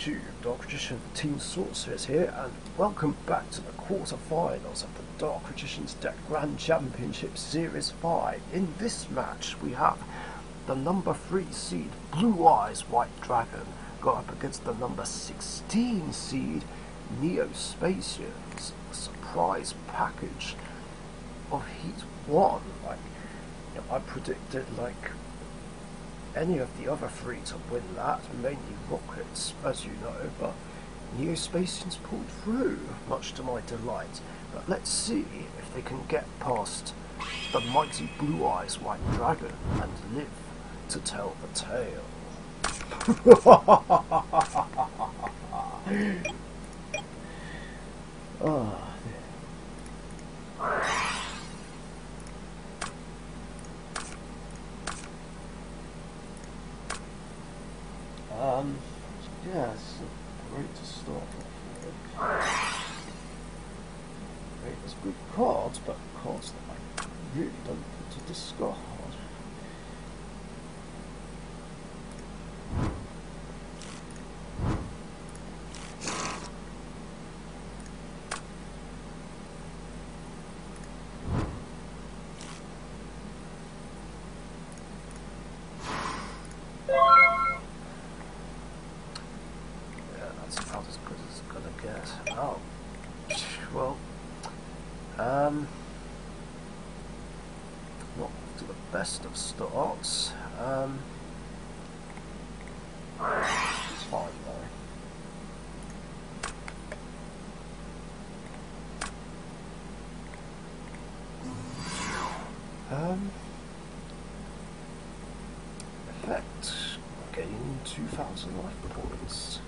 YouTube, Dark Magician Team Sorcerers here, and welcome back to the quarterfinals of the Dark Magicians Deck Grand Championship Series 5. In this match, we have the number 3 seed Blue Eyes White Dragon go up against the number 16 seed Neo Spacians. Surprise package of Heat 1. Like, you know, I predicted, like, any of the other three to win that, mainly Rockets, as you know, but Neospacians pulled through, much to my delight. But let's see if they can get past the mighty Blue Eyes White Dragon and live to tell the tale. oh, Um, yeah, it's great to start off with. Great, there's good cards, but cards that I really don't put to discard. Yeah, that's about as good as it's gonna get. Oh, well, um, not to the best of starts. Um, it's fine though. Um, effect gain 2,000 life points.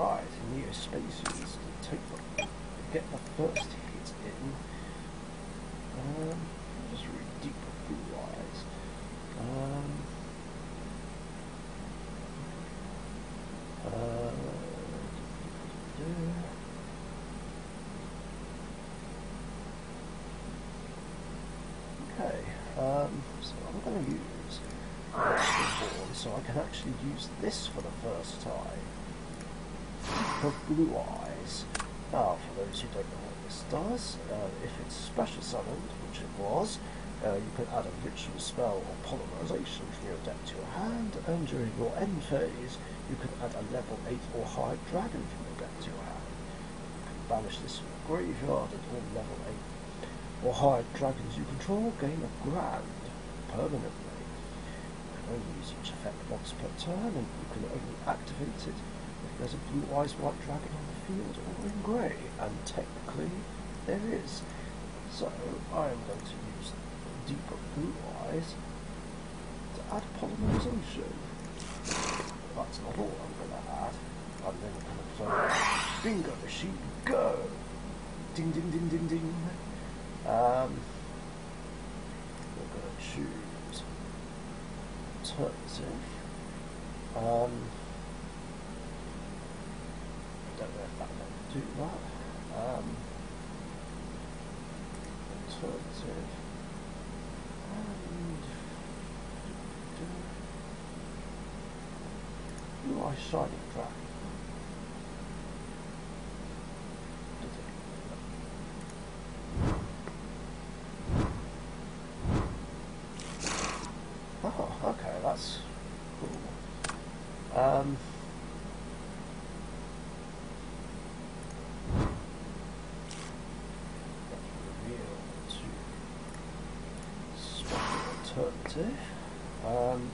Alright, Neo Spaces to take the, get the first hit in. Um, just read deep blue eyes. Um, uh, Okay, um, to use so I can actually use this for the first time. Of Blue Eyes. Now, for those who don't know what this does, uh, if it's special summoned, which it was, uh, you can add a ritual spell or polymerization from your deck to your hand, and during your end phase, you can add a level 8 or higher dragon from your deck to your hand. You can banish this from the graveyard and all level 8 or higher dragons you control gain a grand permanently. You can only use each effect once per turn, and you can only activate it if there's a blue eyes white dragon on the field or in grey, and technically there is. So I am going to use deeper blue eyes to add polymerization. That's not all I'm going to add. I'm then going to play bingo machine go. Ding ding ding ding ding. Um, to choose. Um, I don't know if that will do that. Um, alternative. And you are shining dragon. Oh, okay, that's cool. Um, reveal to special. Um,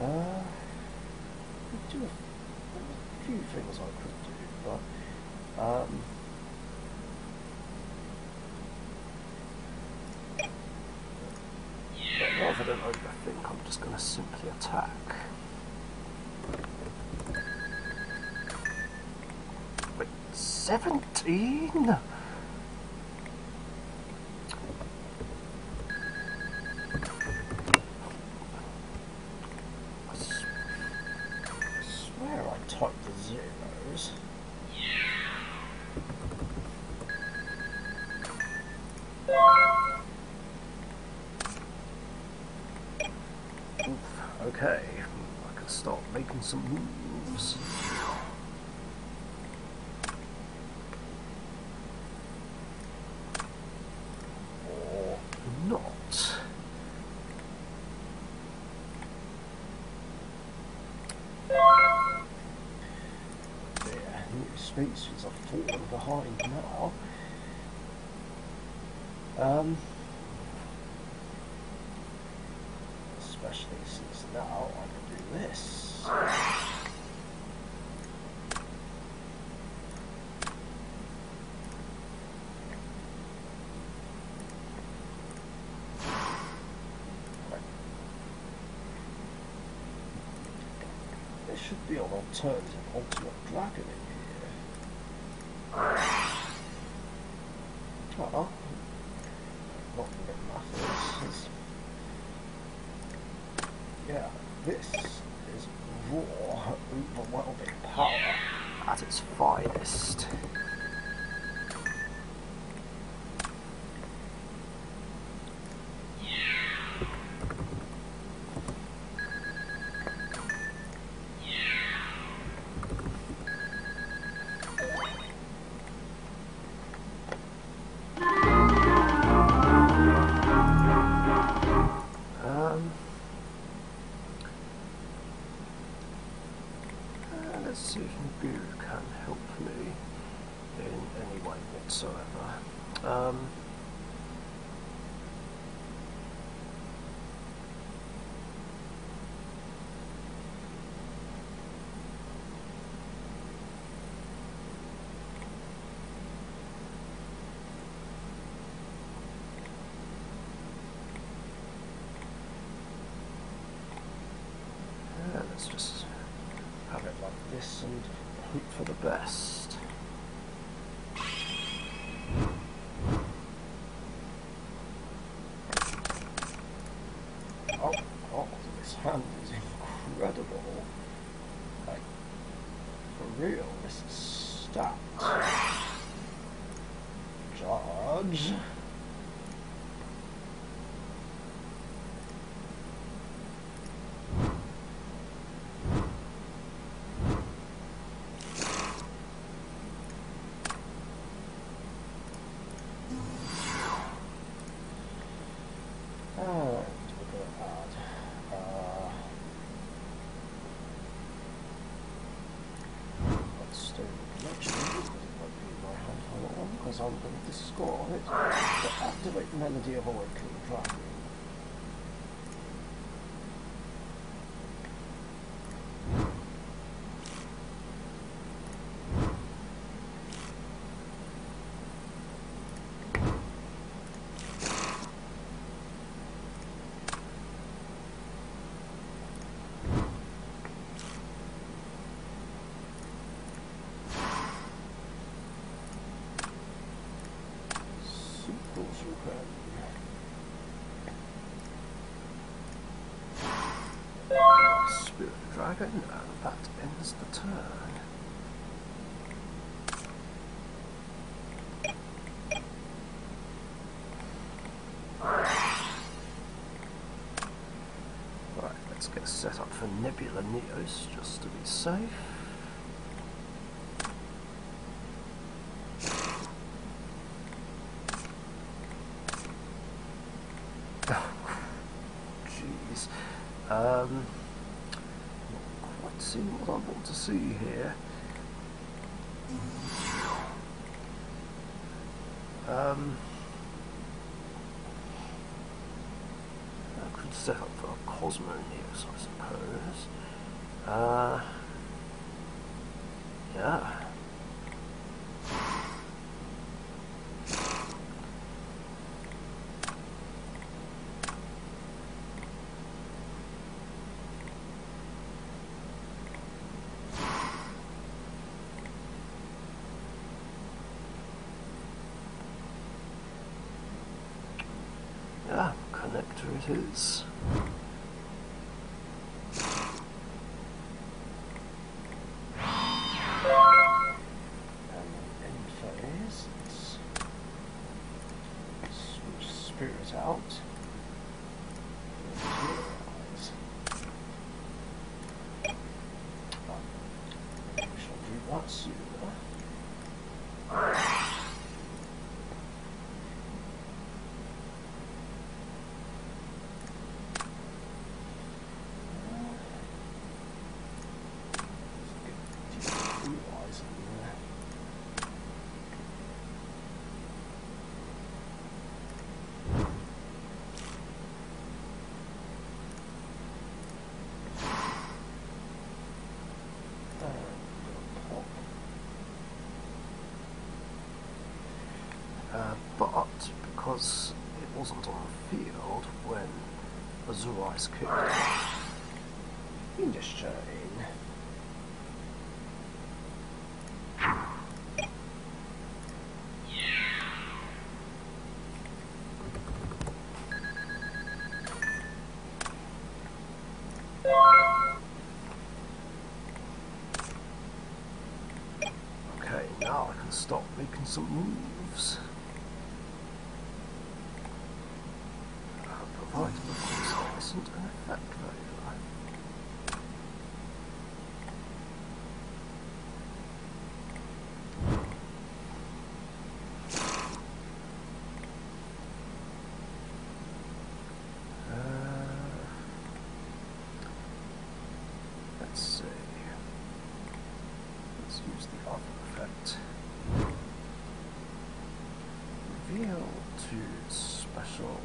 uh, do a, a few things I could do, but um, rather than overthink, I'm just going to simply attack. 17? Okay, I can start making some moves. Or not. There, Neo Spacians are falling behind now. Um, especially since now I can do this. There should be an alternative ultimate dragon if Nibiru can help me in any way whatsoever. Um, yeah, let's just have it like this and hope for the best. Oh, oh, this hand is incredible. Like, for real, this is stacked. Charge. And we're going to add uh, let's do the connection because it won't be my hand follow on going to discard it to activate Melody of Awakening Dragon. Super super. Spirit Dragon, and that ends the turn. Right, let's get set up for Nebula Neos just to be safe. Jeez. Um, not quite seeing what I want to see here. Um, I could set up for a Cosmo Neos, I suppose. Uh, yeah. Yeah, connector it is. And then end phase, let's switch spirit out. Materialize. didn't because it wasn't on the field when Azuri's kicked off. English chain. Okay, now I can stop making some moves. Uh, provided of course there isn't an effect value. Uh, let's see. Let's use the other effect. To special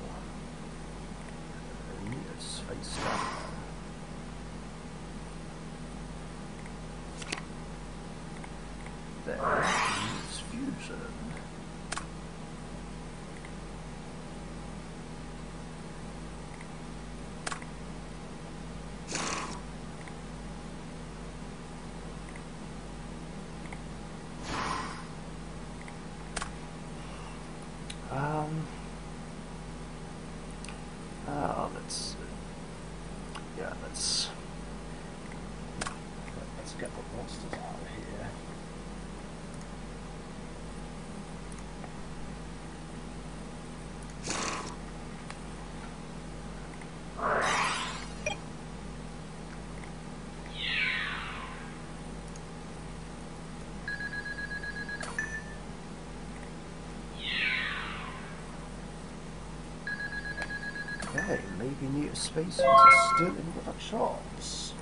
face down. Then use fusion. Um. Uh, let's. Yeah, let's. Let's get the monsters out of here. Okay, maybe Neo Space. Are still in with a chance.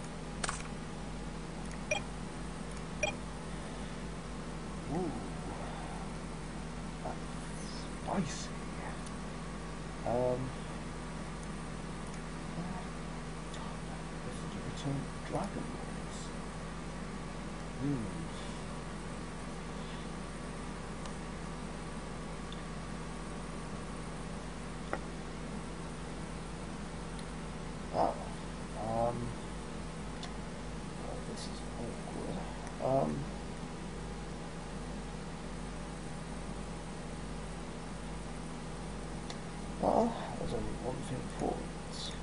Ooh. That's spicy. Um. This is a return of Dragon Lords. Hmm. Oh. Um. Oh, this is awkward. Um. Well, one thing forwards.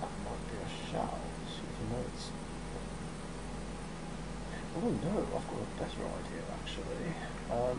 That be a shout, even though it's... Oh no, I've got a better idea actually. Um,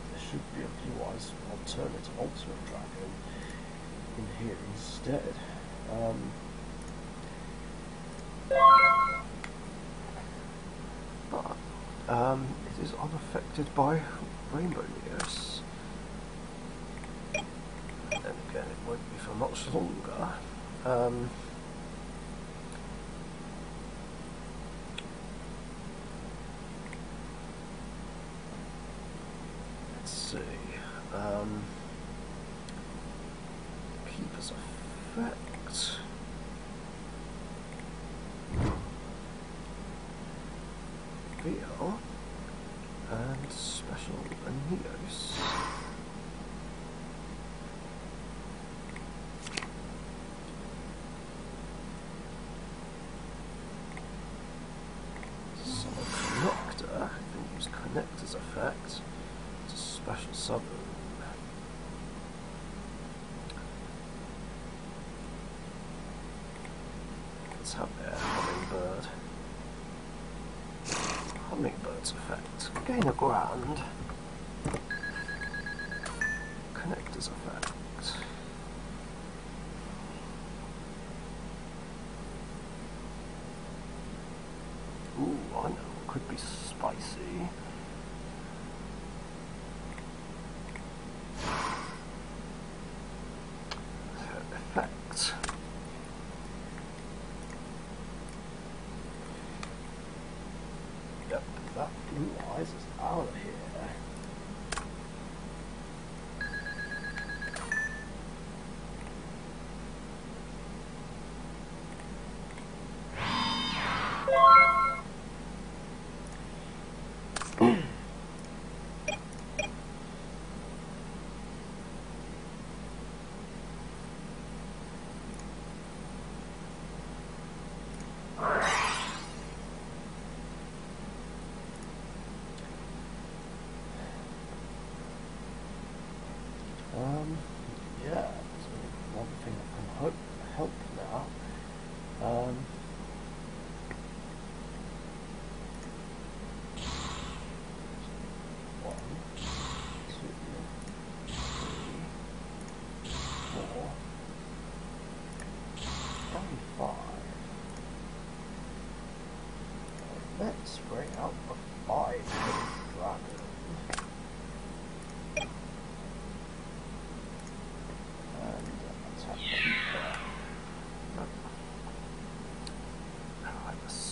should be a Blue Eyes alternative Ultimate Dragon in here instead. Um, but um, it is unaffected by Rainbow Neos. And then again, it won't be for much longer. Um, Let's see. Um, keeper's effect. Feel and special Aeneas. So Connector, can use Connector's effect. It's a special summon. Let's have their hummingbird. Hummingbird's effect.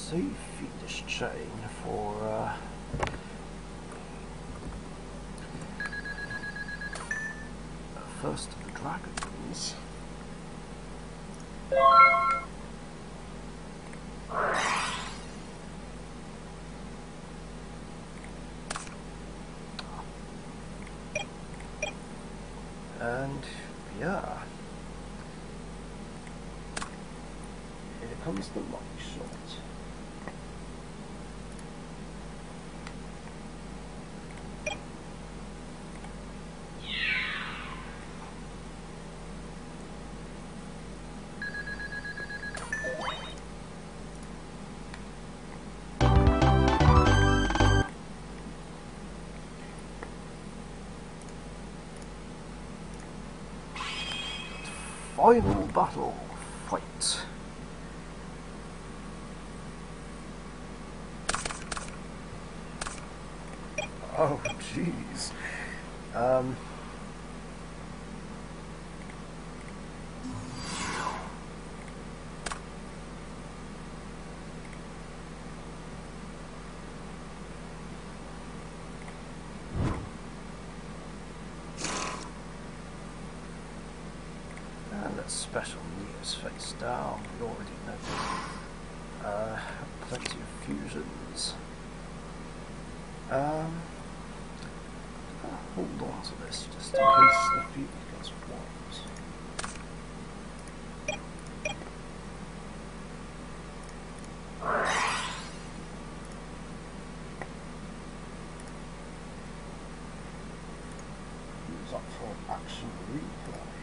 two feet this chain for uh, first of the dragons. And yeah, here comes the light shot. final battle. Fight. Oh, jeez. Um... up for action replay.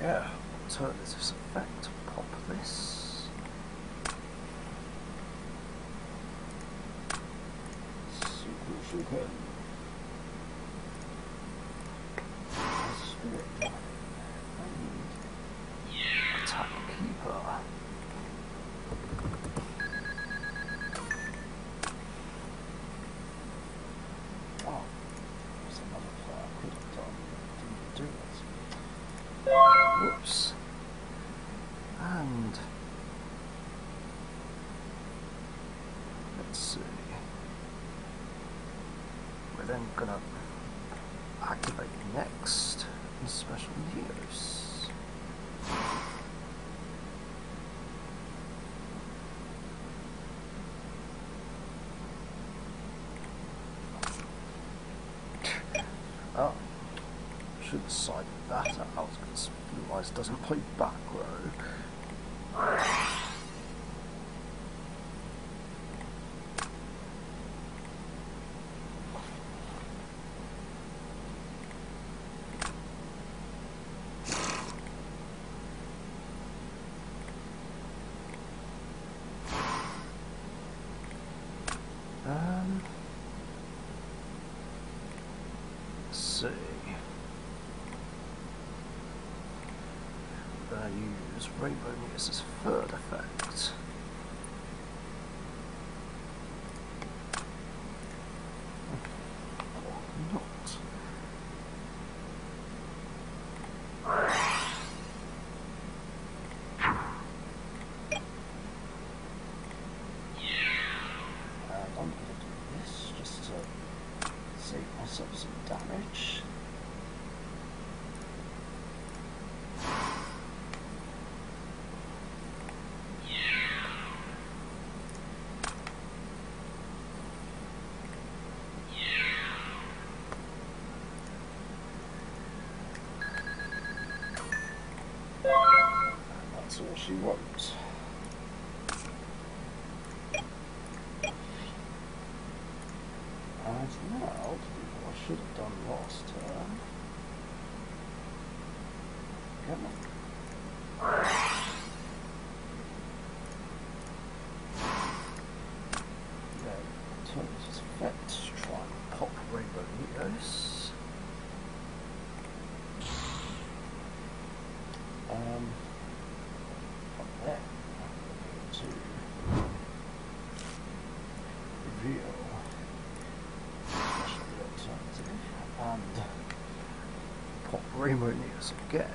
yeah, so there's this effect, pop this. Super, super. should side that out because Blue Eyes doesn't play back row. this is further facts. Or not. And I'm going to do this just to save myself some damage. actually what pop Remo news again.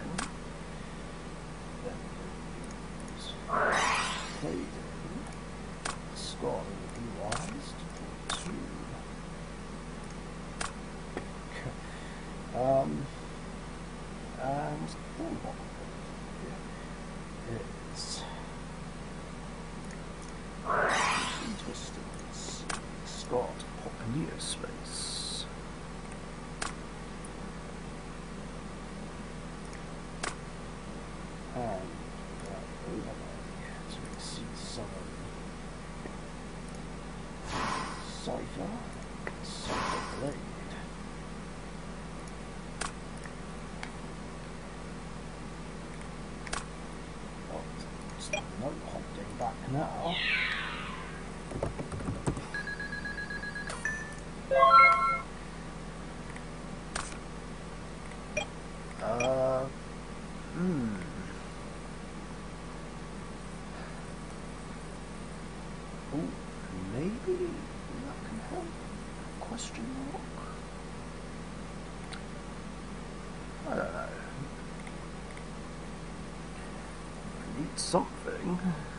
你看。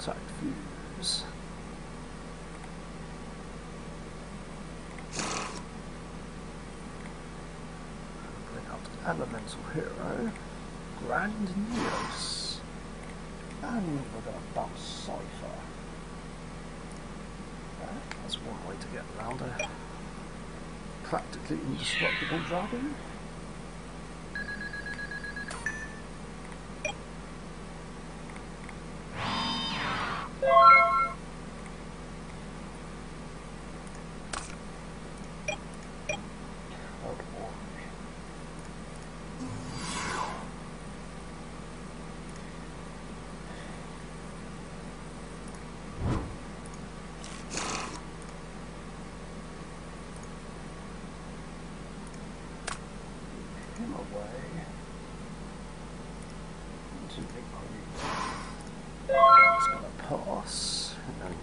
contact views. Bring up the Elemental Hero, Grand Neos, and we're going to bump Cypher. That's one way to get around a practically indestructible dragon.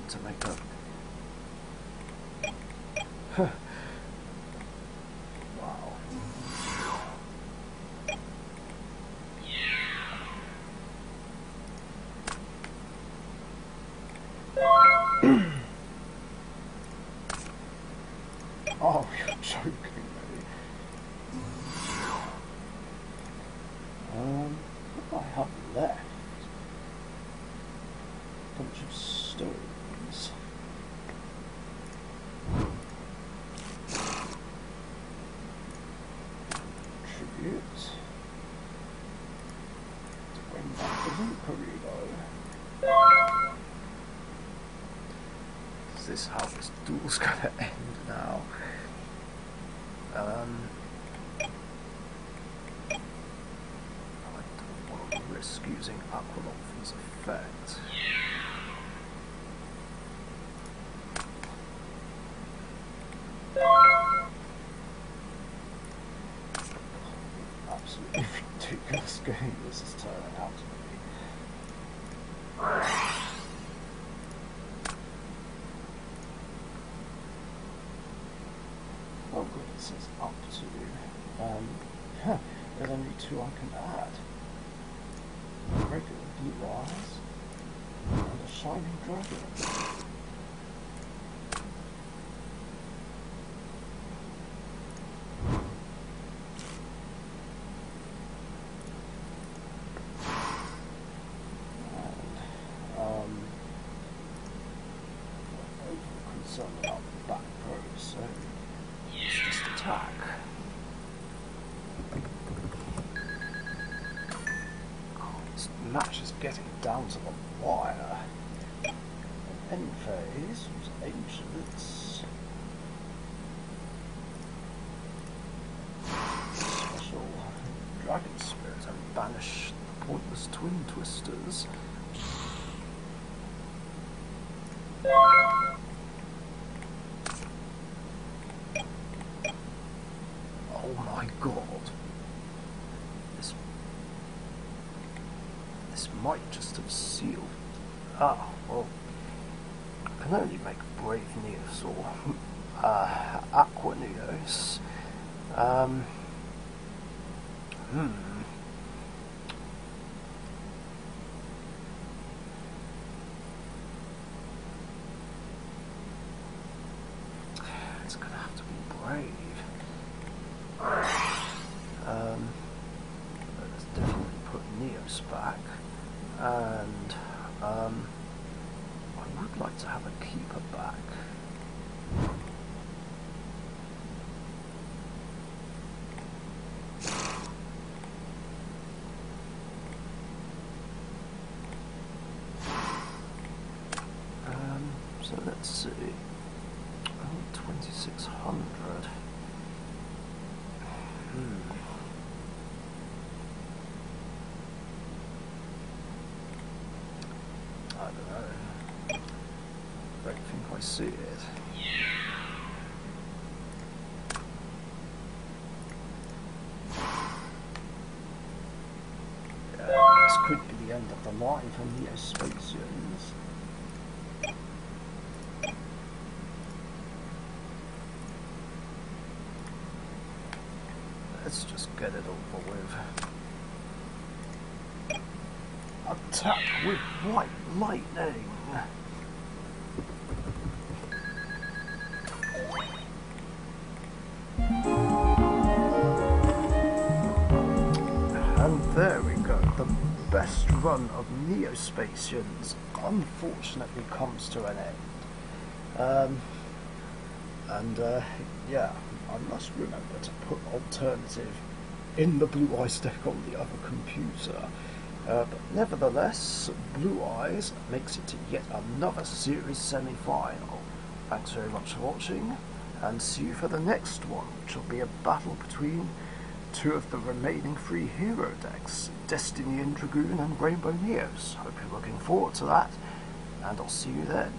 To make a wow. oh, you're joking me. Um, what do I have left? Bunch of stones. Tribute. To bring back the Lucarino. Is this how duel's gonna end now? Um, I don't want to risk using Aqualon's effect. Absolutely ridiculous game this is turning out to be. It says up to. Um, huh, there's only two I can add. Regular blue eyes and a shining dragon. And, um, overly concerned about the back row, so let's just attack. Oh, match is getting down to the wire. End phase was ancients. Special dragon spirit and banish the pointless twin twisters. Oh my god. This this might just have sealed. Ah, well, I can only make Brave Neos or uh, Aqua Neos. Um, hmm. It's gonna have to be Brave. Um, let's definitely put Neos back, and um, I would like to have a keeper back. Um, so let's see. Oh, 2600. Hmm. I don't know. Don't think I see it. Yeah, this could be end of the for Let's just get it over with. Attack with white lightning. Run of Neo Spacians unfortunately comes to an end. Um, and uh, yeah, I must remember to put alternative in the Blue Eyes deck on the other computer. Uh, but nevertheless, Blue Eyes makes it to yet another series semi-final. Thanks very much for watching, and see you for the next one, which will be a battle between two of the remaining three hero decks, Destiny End Dragoon and Rainbow Neos. Hope you're looking forward to that, and I'll see you then.